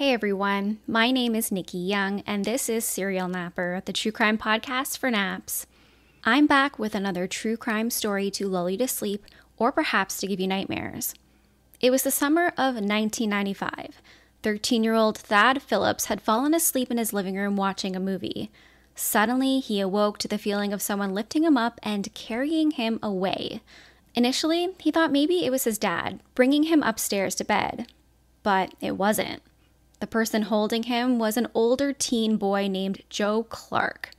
Hey everyone, my name is Nikki Young, and this is Serial Napper, the true crime podcast for naps. I'm back with another true crime story to lull you to sleep or perhaps to give you nightmares. It was the summer of 1995. 13 year old Thad Phillips had fallen asleep in his living room watching a movie. Suddenly, he awoke to the feeling of someone lifting him up and carrying him away. Initially, he thought maybe it was his dad, bringing him upstairs to bed. But it wasn't. The person holding him was an older teen boy named Joe Clark.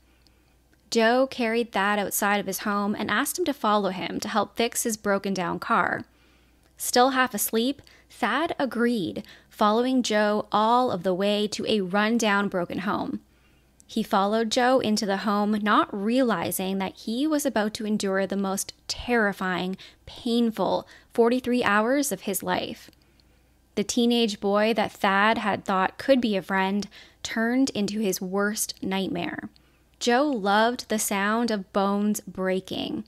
Joe carried Thad outside of his home and asked him to follow him to help fix his broken down car. Still half asleep, Thad agreed, following Joe all of the way to a run-down broken home. He followed Joe into the home, not realizing that he was about to endure the most terrifying, painful 43 hours of his life. The teenage boy that Thad had thought could be a friend turned into his worst nightmare. Joe loved the sound of bones breaking.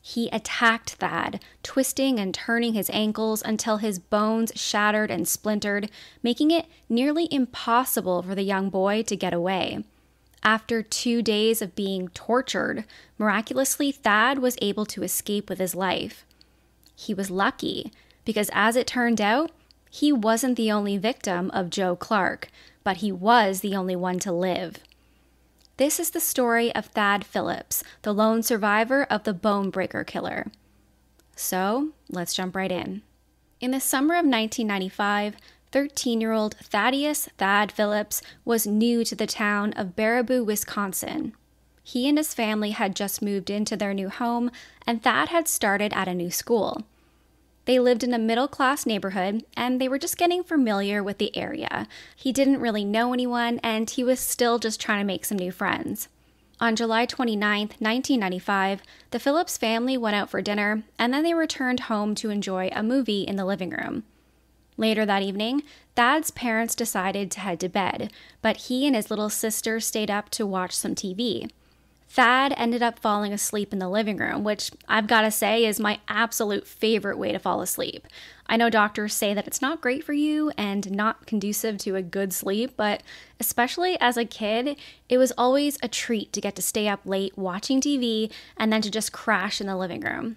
He attacked Thad, twisting and turning his ankles until his bones shattered and splintered, making it nearly impossible for the young boy to get away. After two days of being tortured, miraculously, Thad was able to escape with his life. He was lucky because, as it turned out, he wasn't the only victim of Joe Clark, but he was the only one to live. This is the story of Thad Phillips, the lone survivor of the Bonebreaker killer. So, let's jump right in. In the summer of 1995, 13 year old Thaddeus Thad Phillips was new to the town of Baraboo, Wisconsin. He and his family had just moved into their new home, and Thad had started at a new school. They lived in a middle class neighborhood and they were just getting familiar with the area. He didn't really know anyone and he was still just trying to make some new friends. On July 29, 1995, the Phillips family went out for dinner and then they returned home to enjoy a movie in the living room. Later that evening, Thad's parents decided to head to bed, but he and his little sister stayed up to watch some TV. Thad ended up falling asleep in the living room, which I've got to say is my absolute favorite way to fall asleep. I know doctors say that it's not great for you and not conducive to a good sleep, but especially as a kid, it was always a treat to get to stay up late watching TV and then to just crash in the living room.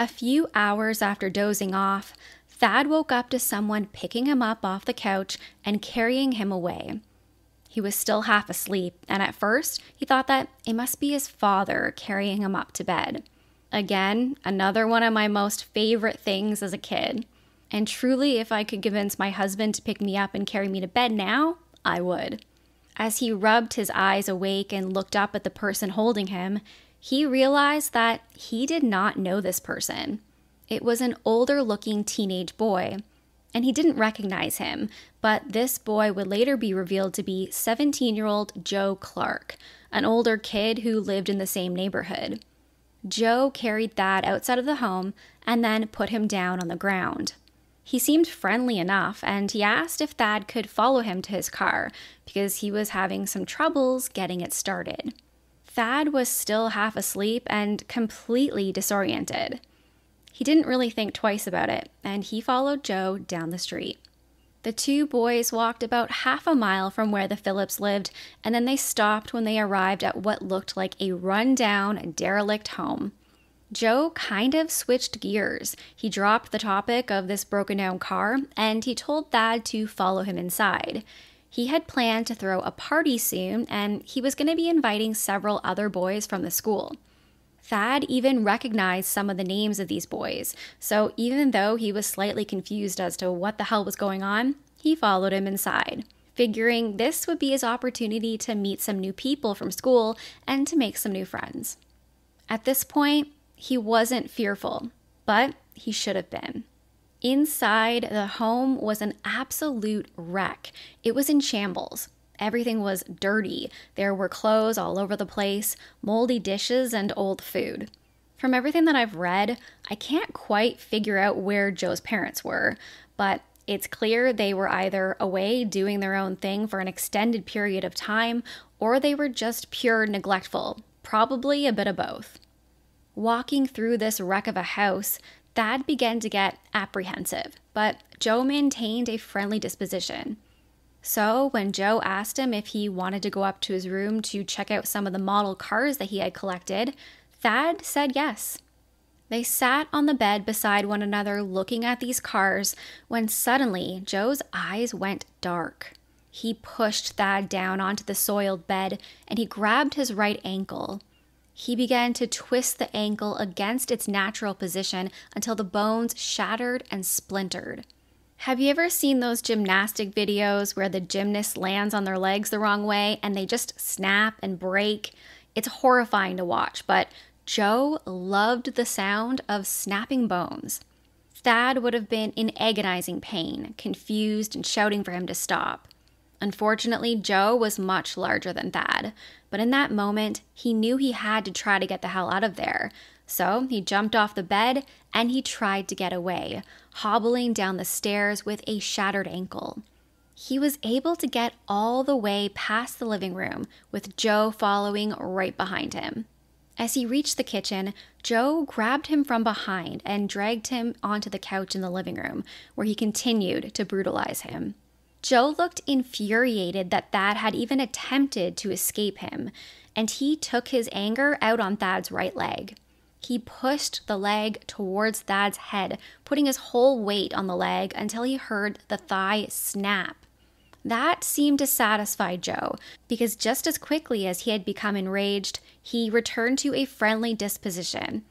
A few hours after dozing off, Thad woke up to someone picking him up off the couch and carrying him away. He was still half asleep, and at first he thought that it must be his father carrying him up to bed. Again, another one of my most favorite things as a kid. And truly, if I could convince my husband to pick me up and carry me to bed now, I would. As he rubbed his eyes awake and looked up at the person holding him, he realized that he did not know this person. It was an older looking teenage boy and he didn't recognize him, but this boy would later be revealed to be 17 year old Joe Clark, an older kid who lived in the same neighborhood. Joe carried Thad outside of the home and then put him down on the ground. He seemed friendly enough, and he asked if Thad could follow him to his car because he was having some troubles getting it started. Thad was still half asleep and completely disoriented. He didn't really think twice about it, and he followed Joe down the street. The two boys walked about half a mile from where the Phillips lived, and then they stopped when they arrived at what looked like a run-down, derelict home. Joe kind of switched gears. He dropped the topic of this broken down car and he told Thad to follow him inside. He had planned to throw a party soon and he was going to be inviting several other boys from the school. Thad even recognized some of the names of these boys, so even though he was slightly confused as to what the hell was going on, he followed him inside, figuring this would be his opportunity to meet some new people from school and to make some new friends. At this point, he wasn't fearful, but he should have been. Inside, the home was an absolute wreck. It was in shambles. Everything was dirty. There were clothes all over the place, moldy dishes, and old food. From everything that I've read, I can't quite figure out where Joe's parents were, but it's clear they were either away doing their own thing for an extended period of time, or they were just pure neglectful, probably a bit of both. Walking through this wreck of a house, Thad began to get apprehensive, but Joe maintained a friendly disposition. So, when Joe asked him if he wanted to go up to his room to check out some of the model cars that he had collected, Thad said yes. They sat on the bed beside one another looking at these cars when suddenly Joe's eyes went dark. He pushed Thad down onto the soiled bed and he grabbed his right ankle. He began to twist the ankle against its natural position until the bones shattered and splintered. Have you ever seen those gymnastic videos where the gymnast lands on their legs the wrong way and they just snap and break? It's horrifying to watch, but Joe loved the sound of snapping bones. Thad would have been in agonizing pain, confused and shouting for him to stop. Unfortunately, Joe was much larger than Thad, but in that moment, he knew he had to try to get the hell out of there, so he jumped off the bed and he tried to get away, hobbling down the stairs with a shattered ankle. He was able to get all the way past the living room, with Joe following right behind him. As he reached the kitchen, Joe grabbed him from behind and dragged him onto the couch in the living room, where he continued to brutalize him. Joe looked infuriated that Thad had even attempted to escape him, and he took his anger out on Thad's right leg. He pushed the leg towards Thad's head, putting his whole weight on the leg until he heard the thigh snap. That seemed to satisfy Joe, because just as quickly as he had become enraged, he returned to a friendly disposition.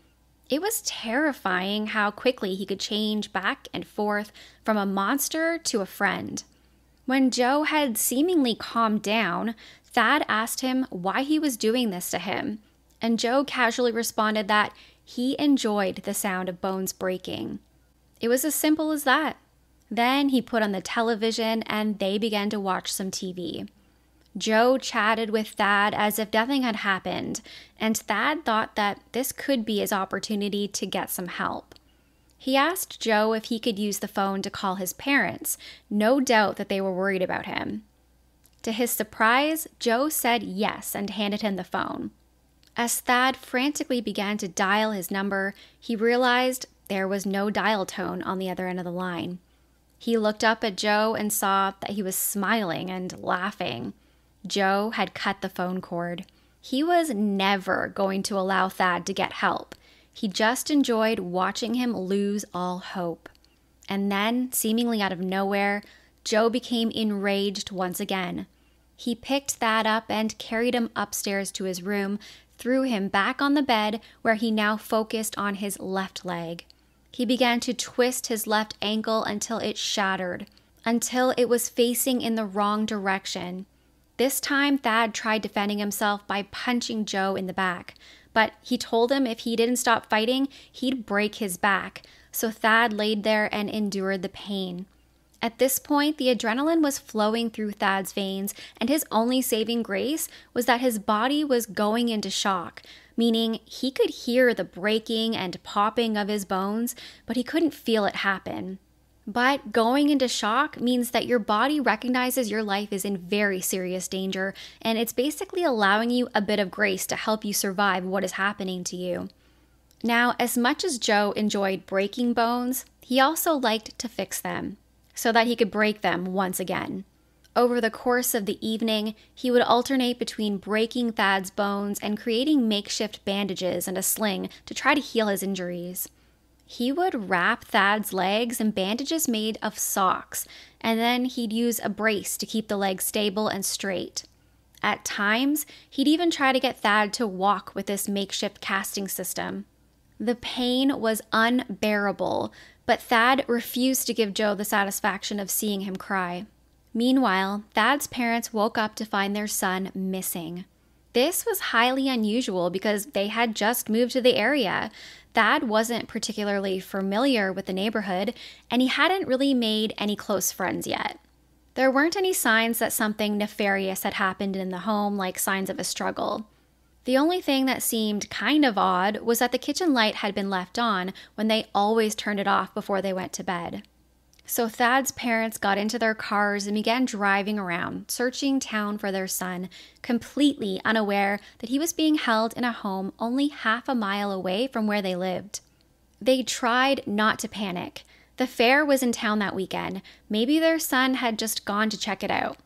It was terrifying how quickly he could change back and forth from a monster to a friend. When Joe had seemingly calmed down, Thad asked him why he was doing this to him and Joe casually responded that he enjoyed the sound of bones breaking. It was as simple as that. Then he put on the television and they began to watch some TV. Joe chatted with Thad as if nothing had happened, and Thad thought that this could be his opportunity to get some help. He asked Joe if he could use the phone to call his parents, no doubt that they were worried about him. To his surprise, Joe said yes and handed him the phone. As Thad frantically began to dial his number, he realized there was no dial tone on the other end of the line. He looked up at Joe and saw that he was smiling and laughing. Joe had cut the phone cord. He was never going to allow Thad to get help. He just enjoyed watching him lose all hope. And then, seemingly out of nowhere, Joe became enraged once again. He picked Thad up and carried him upstairs to his room, threw him back on the bed where he now focused on his left leg. He began to twist his left ankle until it shattered, until it was facing in the wrong direction. This time, Thad tried defending himself by punching Joe in the back, but he told him if he didn't stop fighting, he'd break his back. So Thad laid there and endured the pain. At this point, the adrenaline was flowing through Thad's veins, and his only saving grace was that his body was going into shock, meaning he could hear the breaking and popping of his bones, but he couldn't feel it happen. But going into shock means that your body recognizes your life is in very serious danger, and it's basically allowing you a bit of grace to help you survive what is happening to you. Now, as much as Joe enjoyed breaking bones, he also liked to fix them so that he could break them once again. Over the course of the evening, he would alternate between breaking Thad's bones and creating makeshift bandages and a sling to try to heal his injuries. He would wrap Thad's legs in bandages made of socks, and then he'd use a brace to keep the legs stable and straight. At times, he'd even try to get Thad to walk with this makeshift casting system. The pain was unbearable, but Thad refused to give Joe the satisfaction of seeing him cry. Meanwhile, Thad's parents woke up to find their son missing. This was highly unusual because they had just moved to the area. Thad wasn't particularly familiar with the neighborhood, and he hadn't really made any close friends yet. There weren't any signs that something nefarious had happened in the home, like signs of a struggle. The only thing that seemed kind of odd was that the kitchen light had been left on when they always turned it off before they went to bed. So Thad's parents got into their cars and began driving around, searching town for their son, completely unaware that he was being held in a home only half a mile away from where they lived. They tried not to panic. The fair was in town that weekend. Maybe their son had just gone to check it out.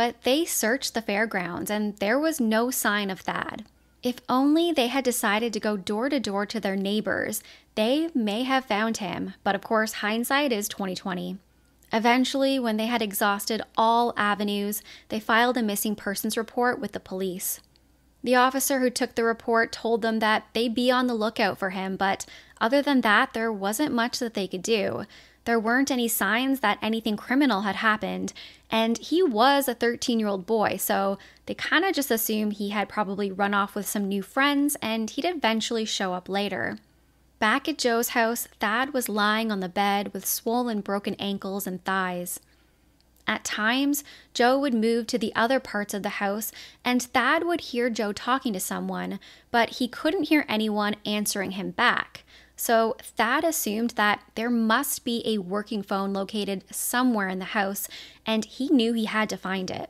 But they searched the fairgrounds and there was no sign of Thad. If only they had decided to go door to door to their neighbors, they may have found him, but of course hindsight is 2020. Eventually, when they had exhausted all avenues, they filed a missing persons report with the police. The officer who took the report told them that they'd be on the lookout for him, but other than that, there wasn't much that they could do. There weren't any signs that anything criminal had happened, and he was a 13 year old boy, so they kind of just assumed he had probably run off with some new friends and he'd eventually show up later. Back at Joe's house, Thad was lying on the bed with swollen, broken ankles and thighs. At times, Joe would move to the other parts of the house, and Thad would hear Joe talking to someone, but he couldn't hear anyone answering him back. So Thad assumed that there must be a working phone located somewhere in the house, and he knew he had to find it.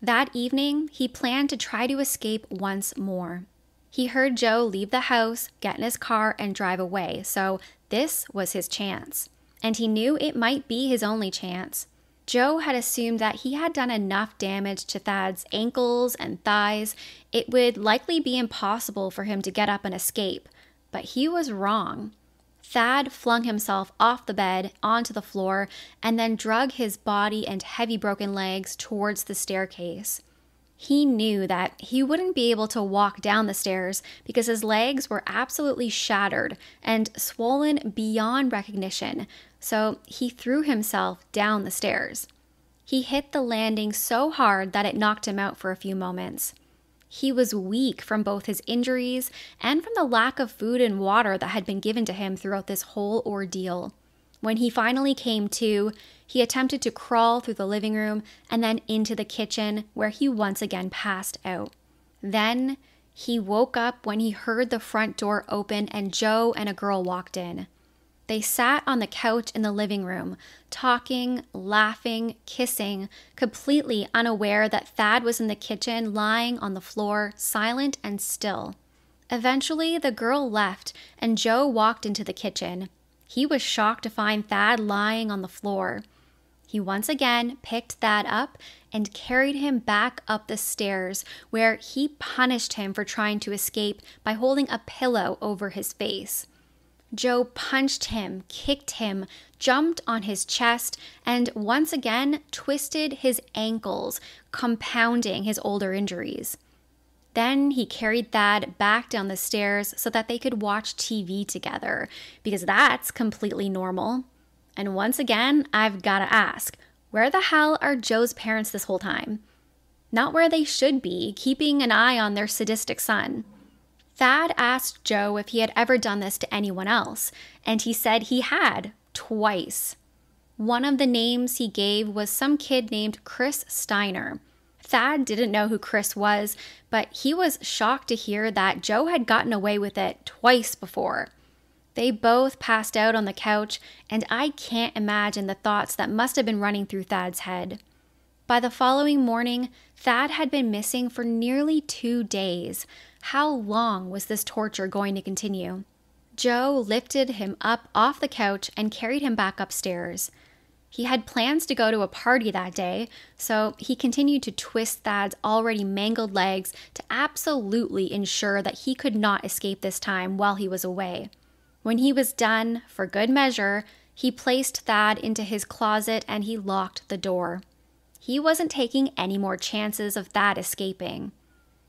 That evening, he planned to try to escape once more. He heard Joe leave the house, get in his car, and drive away, so this was his chance. And he knew it might be his only chance. Joe had assumed that he had done enough damage to Thad's ankles and thighs, it would likely be impossible for him to get up and escape. But he was wrong. Thad flung himself off the bed onto the floor and then drug his body and heavy broken legs towards the staircase. He knew that he wouldn't be able to walk down the stairs because his legs were absolutely shattered and swollen beyond recognition, so he threw himself down the stairs. He hit the landing so hard that it knocked him out for a few moments. He was weak from both his injuries and from the lack of food and water that had been given to him throughout this whole ordeal. When he finally came to, he attempted to crawl through the living room and then into the kitchen, where he once again passed out. Then he woke up when he heard the front door open and Joe and a girl walked in. They sat on the couch in the living room, talking, laughing, kissing, completely unaware that Thad was in the kitchen, lying on the floor, silent and still. Eventually, the girl left, and Joe walked into the kitchen. He was shocked to find Thad lying on the floor. He once again picked Thad up and carried him back up the stairs, where he punished him for trying to escape by holding a pillow over his face. Joe punched him, kicked him, jumped on his chest, and once again twisted his ankles, compounding his older injuries. Then he carried Thad back down the stairs so that they could watch TV together, because that's completely normal. And once again, I've got to ask where the hell are Joe's parents this whole time? Not where they should be, keeping an eye on their sadistic son. Thad asked Joe if he had ever done this to anyone else, and he said he had, twice. One of the names he gave was some kid named Chris Steiner. Thad didn't know who Chris was, but he was shocked to hear that Joe had gotten away with it twice before. They both passed out on the couch, and I can't imagine the thoughts that must have been running through Thad's head. By the following morning, Thad had been missing for nearly two days. How long was this torture going to continue? Joe lifted him up off the couch and carried him back upstairs. He had plans to go to a party that day, so he continued to twist Thad's already mangled legs to absolutely ensure that he could not escape this time while he was away. When he was done, for good measure, he placed Thad into his closet and he locked the door. He wasn't taking any more chances of Thad escaping.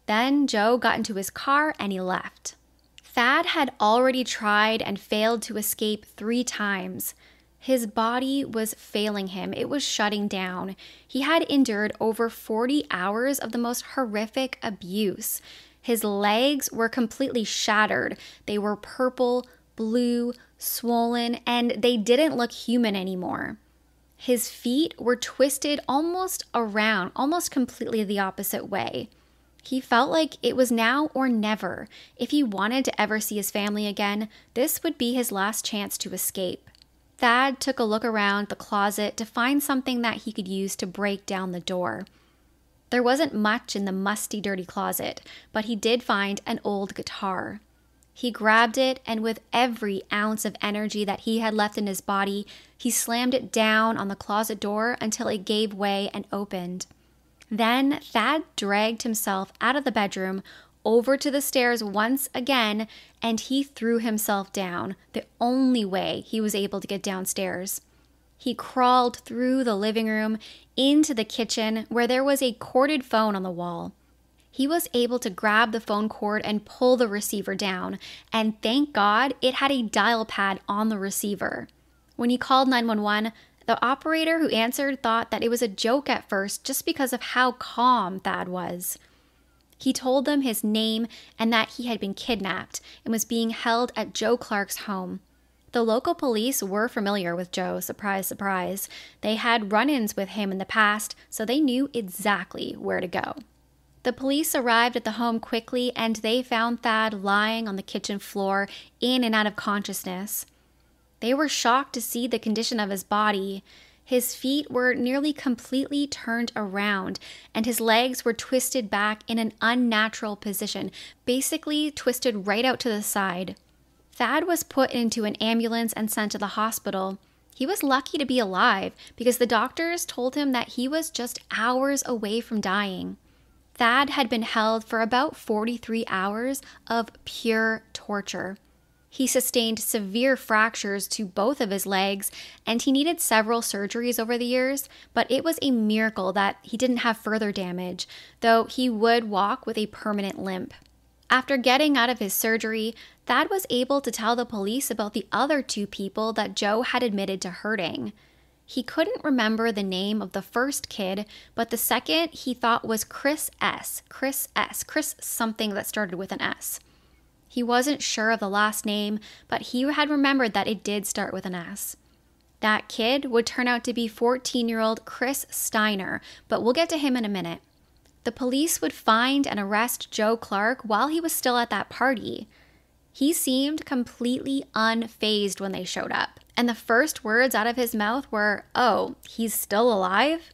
Then Joe got into his car and he left. Thad had already tried and failed to escape three times. His body was failing him, it was shutting down. He had endured over 40 hours of the most horrific abuse. His legs were completely shattered. They were purple, blue, swollen, and they didn't look human anymore. His feet were twisted almost around, almost completely the opposite way. He felt like it was now or never. If he wanted to ever see his family again, this would be his last chance to escape. Thad took a look around the closet to find something that he could use to break down the door. There wasn't much in the musty, dirty closet, but he did find an old guitar. He grabbed it, and with every ounce of energy that he had left in his body, he slammed it down on the closet door until it gave way and opened. Then Thad dragged himself out of the bedroom, over to the stairs once again, and he threw himself down, the only way he was able to get downstairs. He crawled through the living room into the kitchen where there was a corded phone on the wall. He was able to grab the phone cord and pull the receiver down, and thank God it had a dial pad on the receiver. When he called 911, the operator who answered thought that it was a joke at first just because of how calm Thad was. He told them his name and that he had been kidnapped and was being held at Joe Clark's home. The local police were familiar with Joe, surprise, surprise. They had run ins with him in the past, so they knew exactly where to go. The police arrived at the home quickly and they found Thad lying on the kitchen floor, in and out of consciousness. They were shocked to see the condition of his body. His feet were nearly completely turned around, and his legs were twisted back in an unnatural position, basically twisted right out to the side. Thad was put into an ambulance and sent to the hospital. He was lucky to be alive because the doctors told him that he was just hours away from dying. Thad had been held for about 43 hours of pure torture. He sustained severe fractures to both of his legs, and he needed several surgeries over the years, but it was a miracle that he didn't have further damage, though he would walk with a permanent limp. After getting out of his surgery, Thad was able to tell the police about the other two people that Joe had admitted to hurting. He couldn't remember the name of the first kid, but the second he thought was Chris S. Chris S. Chris something that started with an S. He wasn't sure of the last name, but he had remembered that it did start with an S. That kid would turn out to be 14 year old Chris Steiner, but we'll get to him in a minute. The police would find and arrest Joe Clark while he was still at that party. He seemed completely unfazed when they showed up, and the first words out of his mouth were, Oh, he's still alive?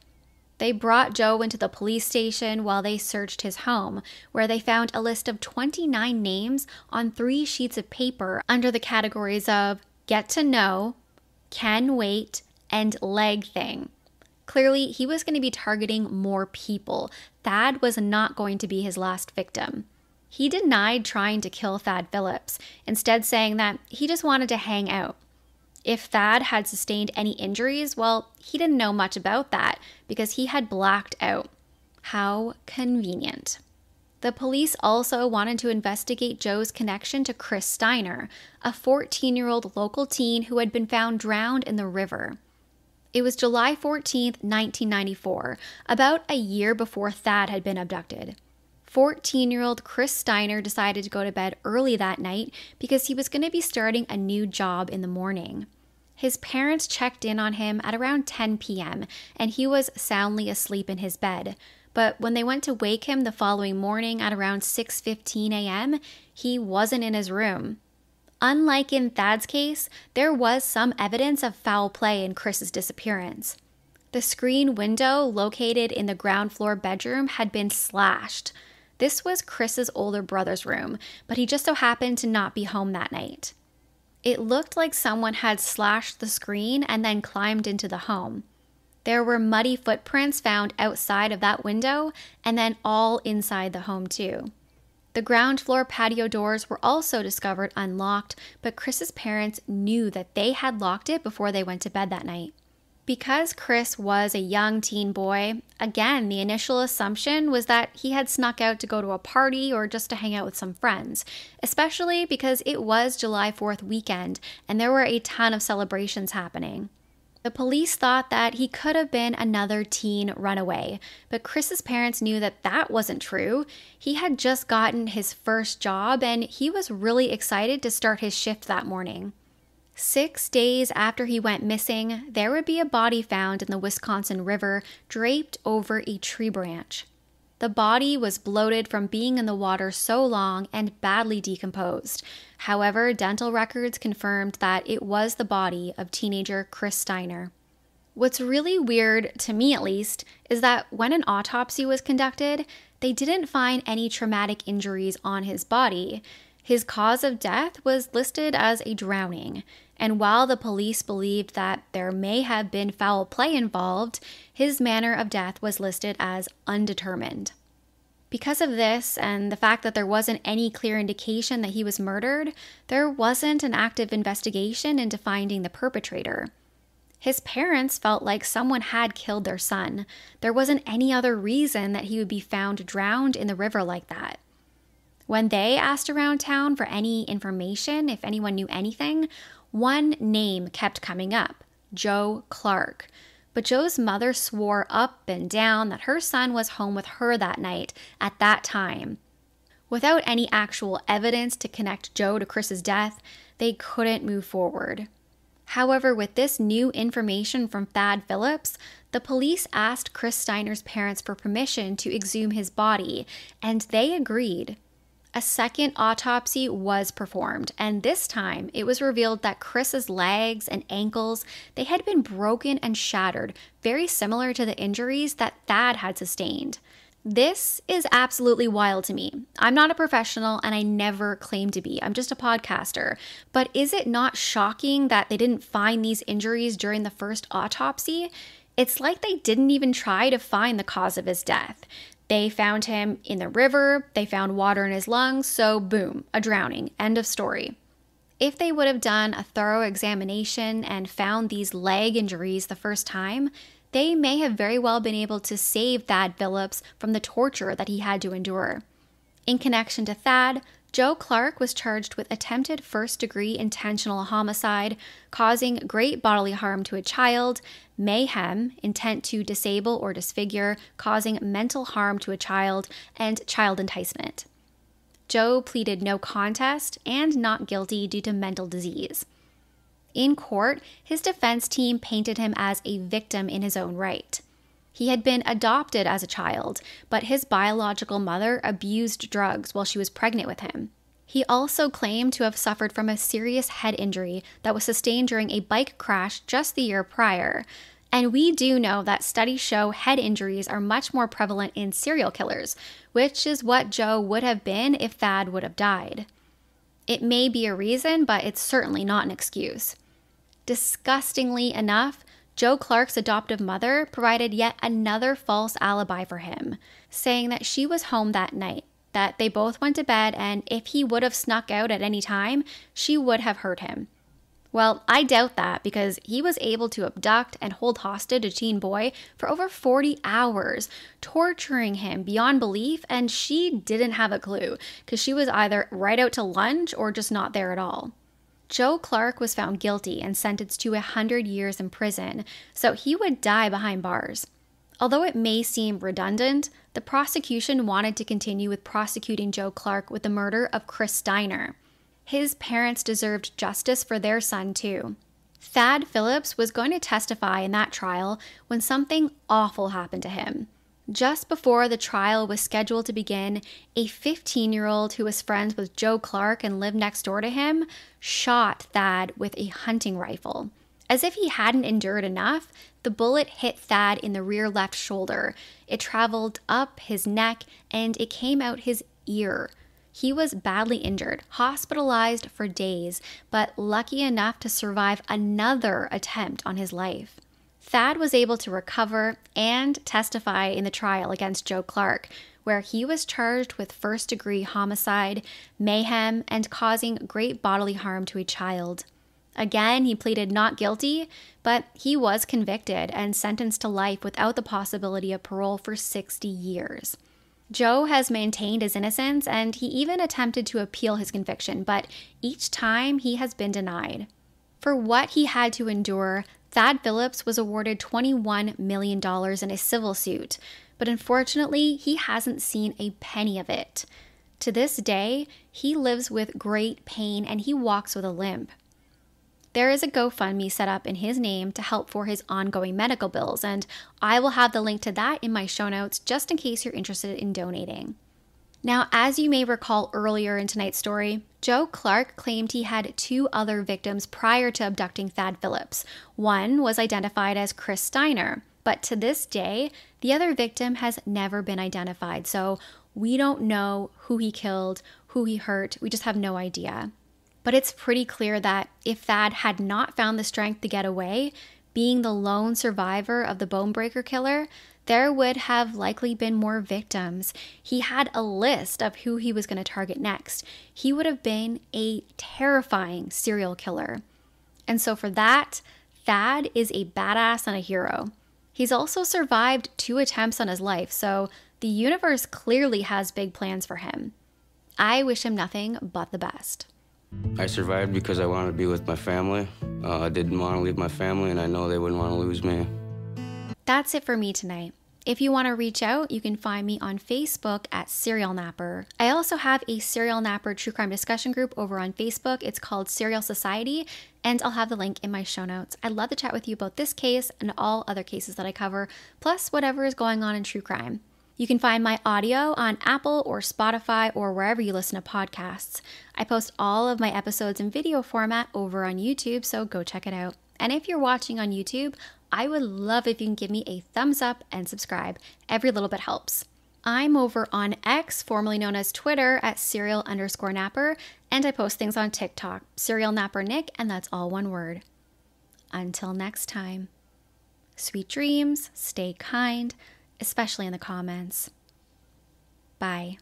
They brought Joe into the police station while they searched his home, where they found a list of 29 names on three sheets of paper under the categories of get to know, can wait, and leg thing. Clearly, he was going to be targeting more people. Thad was not going to be his last victim. He denied trying to kill Thad Phillips, instead, saying that he just wanted to hang out. If Thad had sustained any injuries, well, he didn't know much about that because he had blacked out. How convenient. The police also wanted to investigate Joe's connection to Chris Steiner, a 14 year old local teen who had been found drowned in the river. It was July 14, 1994, about a year before Thad had been abducted. 14 year old Chris Steiner decided to go to bed early that night because he was going to be starting a new job in the morning. His parents checked in on him at around 10 p.m., and he was soundly asleep in his bed. But when they went to wake him the following morning at around 6:15 a.m., he wasn't in his room. Unlike in Thad's case, there was some evidence of foul play in Chris's disappearance. The screen window located in the ground floor bedroom had been slashed. This was Chris's older brother's room, but he just so happened to not be home that night. It looked like someone had slashed the screen and then climbed into the home. There were muddy footprints found outside of that window and then all inside the home, too. The ground floor patio doors were also discovered unlocked, but Chris's parents knew that they had locked it before they went to bed that night. Because Chris was a young teen boy, again, the initial assumption was that he had snuck out to go to a party or just to hang out with some friends, especially because it was July 4th weekend and there were a ton of celebrations happening. The police thought that he could have been another teen runaway, but Chris's parents knew that that wasn't true. He had just gotten his first job and he was really excited to start his shift that morning. Six days after he went missing, there would be a body found in the Wisconsin River draped over a tree branch. The body was bloated from being in the water so long and badly decomposed. However, dental records confirmed that it was the body of teenager Chris Steiner. What's really weird, to me at least, is that when an autopsy was conducted, they didn't find any traumatic injuries on his body. His cause of death was listed as a drowning, and while the police believed that there may have been foul play involved, his manner of death was listed as undetermined. Because of this and the fact that there wasn't any clear indication that he was murdered, there wasn't an active investigation into finding the perpetrator. His parents felt like someone had killed their son. There wasn't any other reason that he would be found drowned in the river like that. When they asked around town for any information, if anyone knew anything, one name kept coming up Joe Clark. But Joe's mother swore up and down that her son was home with her that night at that time. Without any actual evidence to connect Joe to Chris's death, they couldn't move forward. However, with this new information from Thad Phillips, the police asked Chris Steiner's parents for permission to exhume his body, and they agreed. A second autopsy was performed, and this time it was revealed that Chris's legs and ankles, they had been broken and shattered, very similar to the injuries that Thad had sustained. This is absolutely wild to me. I'm not a professional and I never claim to be. I'm just a podcaster. But is it not shocking that they didn't find these injuries during the first autopsy? It's like they didn't even try to find the cause of his death. They found him in the river, they found water in his lungs, so boom, a drowning. End of story. If they would have done a thorough examination and found these leg injuries the first time, they may have very well been able to save Thad Phillips from the torture that he had to endure. In connection to Thad, Joe Clark was charged with attempted first degree intentional homicide, causing great bodily harm to a child, mayhem, intent to disable or disfigure, causing mental harm to a child, and child enticement. Joe pleaded no contest and not guilty due to mental disease. In court, his defense team painted him as a victim in his own right. He had been adopted as a child, but his biological mother abused drugs while she was pregnant with him. He also claimed to have suffered from a serious head injury that was sustained during a bike crash just the year prior. And we do know that studies show head injuries are much more prevalent in serial killers, which is what Joe would have been if Thad would have died. It may be a reason, but it's certainly not an excuse. Disgustingly enough, Joe Clark's adoptive mother provided yet another false alibi for him, saying that she was home that night, that they both went to bed, and if he would have snuck out at any time, she would have heard him. Well, I doubt that because he was able to abduct and hold hostage a teen boy for over 40 hours, torturing him beyond belief, and she didn't have a clue because she was either right out to lunch or just not there at all. Joe Clark was found guilty and sentenced to 100 years in prison, so he would die behind bars. Although it may seem redundant, the prosecution wanted to continue with prosecuting Joe Clark with the murder of Chris Steiner. His parents deserved justice for their son, too. Thad Phillips was going to testify in that trial when something awful happened to him. Just before the trial was scheduled to begin, a 15 year old who was friends with Joe Clark and lived next door to him shot Thad with a hunting rifle. As if he hadn't endured enough, the bullet hit Thad in the rear left shoulder. It traveled up his neck and it came out his ear. He was badly injured, hospitalized for days, but lucky enough to survive another attempt on his life. Thad was able to recover and testify in the trial against Joe Clark, where he was charged with first degree homicide, mayhem, and causing great bodily harm to a child. Again, he pleaded not guilty, but he was convicted and sentenced to life without the possibility of parole for 60 years. Joe has maintained his innocence and he even attempted to appeal his conviction, but each time he has been denied. For what he had to endure, Thad Phillips was awarded $21 million in a civil suit, but unfortunately, he hasn't seen a penny of it. To this day, he lives with great pain and he walks with a limp. There is a GoFundMe set up in his name to help for his ongoing medical bills, and I will have the link to that in my show notes just in case you're interested in donating. Now, as you may recall earlier in tonight's story, Joe Clark claimed he had two other victims prior to abducting Thad Phillips. One was identified as Chris Steiner, but to this day, the other victim has never been identified, so we don't know who he killed, who he hurt. We just have no idea. But it's pretty clear that if Thad had not found the strength to get away, being the lone survivor of the Bonebreaker killer, there would have likely been more victims. He had a list of who he was going to target next. He would have been a terrifying serial killer. And so, for that, Thad is a badass and a hero. He's also survived two attempts on his life, so the universe clearly has big plans for him. I wish him nothing but the best. I survived because I wanted to be with my family. Uh, I didn't want to leave my family, and I know they wouldn't want to lose me. That's it for me tonight. If you want to reach out, you can find me on Facebook at Serial Napper. I also have a Serial Napper true crime discussion group over on Facebook. It's called Serial Society, and I'll have the link in my show notes. I'd love to chat with you about this case and all other cases that I cover, plus whatever is going on in true crime. You can find my audio on Apple or Spotify or wherever you listen to podcasts. I post all of my episodes in video format over on YouTube, so go check it out. And if you're watching on YouTube, I would love if you can give me a thumbs up and subscribe. Every little bit helps. I'm over on X, formerly known as Twitter, at serial underscore napper, and I post things on TikTok, serial napper Nick, and that's all one word. Until next time, sweet dreams, stay kind, especially in the comments. Bye.